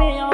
me